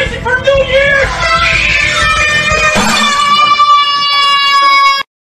crazy for!